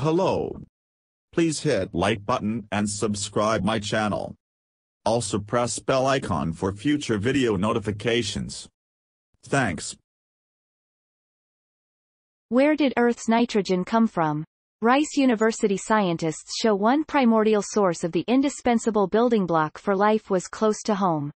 Hello. Please hit like button and subscribe my channel. Also press bell icon for future video notifications. Thanks. Where did Earth's nitrogen come from? Rice University scientists show one primordial source of the indispensable building block for life was close to home.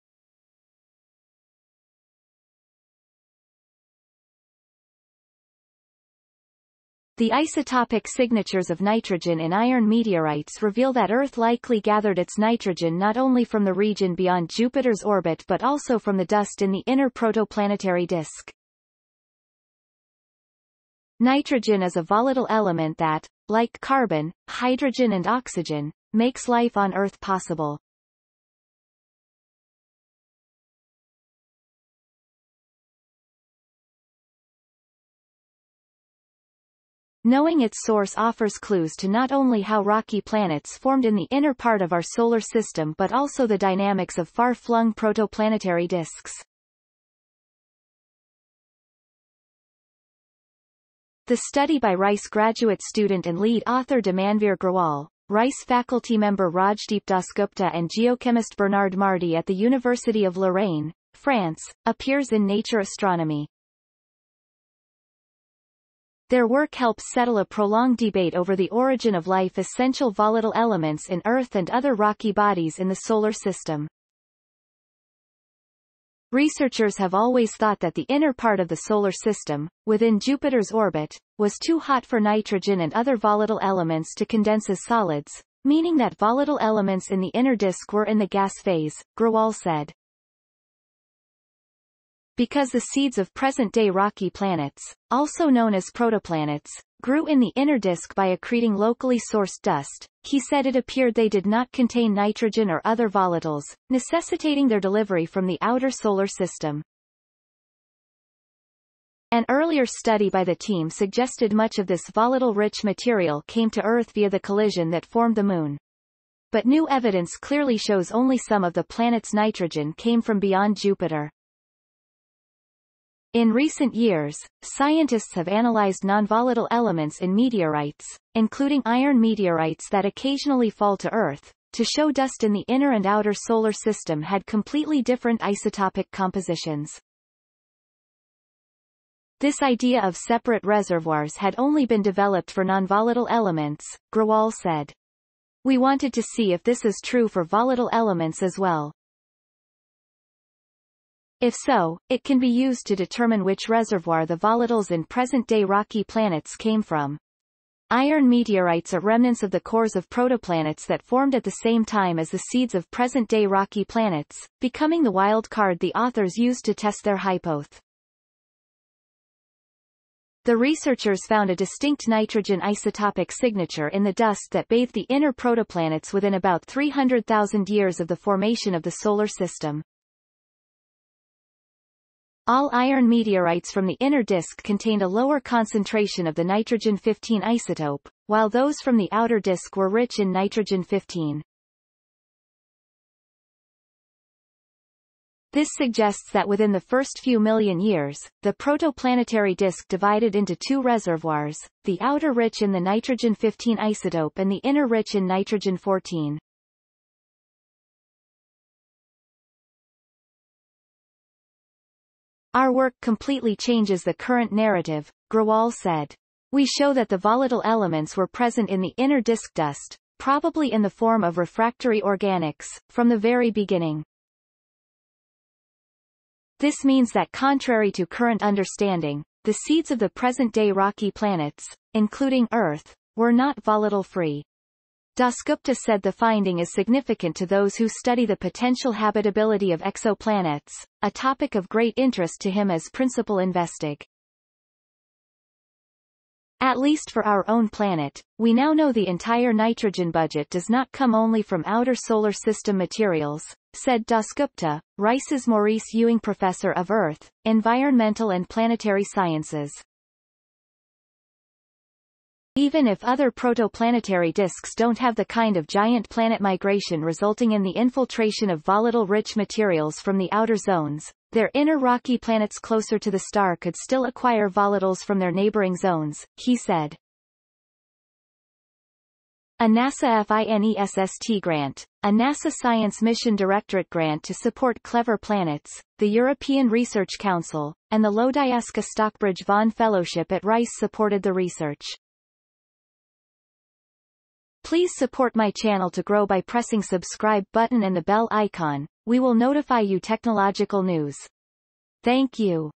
The isotopic signatures of nitrogen in iron meteorites reveal that Earth likely gathered its nitrogen not only from the region beyond Jupiter's orbit but also from the dust in the inner protoplanetary disk. Nitrogen is a volatile element that, like carbon, hydrogen and oxygen, makes life on Earth possible. Knowing its source offers clues to not only how rocky planets formed in the inner part of our solar system but also the dynamics of far-flung protoplanetary disks. The study by Rice graduate student and lead author Damanveer Grewal, Rice faculty member Rajdeep Dasgupta and geochemist Bernard Marty at the University of Lorraine, France, appears in Nature Astronomy. Their work helps settle a prolonged debate over the origin of life essential volatile elements in Earth and other rocky bodies in the Solar System. Researchers have always thought that the inner part of the Solar System, within Jupiter's orbit, was too hot for nitrogen and other volatile elements to condense as solids, meaning that volatile elements in the inner disk were in the gas phase, Grewal said. Because the seeds of present-day rocky planets, also known as protoplanets, grew in the inner disk by accreting locally sourced dust, he said it appeared they did not contain nitrogen or other volatiles, necessitating their delivery from the outer solar system. An earlier study by the team suggested much of this volatile-rich material came to Earth via the collision that formed the Moon. But new evidence clearly shows only some of the planet's nitrogen came from beyond Jupiter. In recent years, scientists have analyzed nonvolatile elements in meteorites, including iron meteorites that occasionally fall to Earth, to show dust in the inner and outer solar system had completely different isotopic compositions. This idea of separate reservoirs had only been developed for nonvolatile elements, Grewal said. We wanted to see if this is true for volatile elements as well. If so, it can be used to determine which reservoir the volatiles in present-day rocky planets came from. Iron meteorites are remnants of the cores of protoplanets that formed at the same time as the seeds of present-day rocky planets, becoming the wild card the authors used to test their hypoth. The researchers found a distinct nitrogen isotopic signature in the dust that bathed the inner protoplanets within about 300,000 years of the formation of the Solar System. All iron meteorites from the inner disk contained a lower concentration of the nitrogen-15 isotope, while those from the outer disk were rich in nitrogen-15. This suggests that within the first few million years, the protoplanetary disk divided into two reservoirs, the outer rich in the nitrogen-15 isotope and the inner rich in nitrogen-14. Our work completely changes the current narrative, Grewal said. We show that the volatile elements were present in the inner disk dust, probably in the form of refractory organics, from the very beginning. This means that contrary to current understanding, the seeds of the present-day rocky planets, including Earth, were not volatile-free. Dasgupta said the finding is significant to those who study the potential habitability of exoplanets, a topic of great interest to him as principal investig. At least for our own planet, we now know the entire nitrogen budget does not come only from outer solar system materials, said Dasgupta, Rice's Maurice Ewing Professor of Earth, Environmental and Planetary Sciences. Even if other protoplanetary disks don't have the kind of giant planet migration resulting in the infiltration of volatile-rich materials from the outer zones, their inner rocky planets closer to the star could still acquire volatiles from their neighboring zones, he said. a NASA FINESST grant, a NASA Science Mission Directorate grant to support Clever Planets, the European Research Council, and the Lodieska Stockbridge Vaughn Fellowship at Rice supported the research. Please support my channel to grow by pressing subscribe button and the bell icon. We will notify you technological news. Thank you.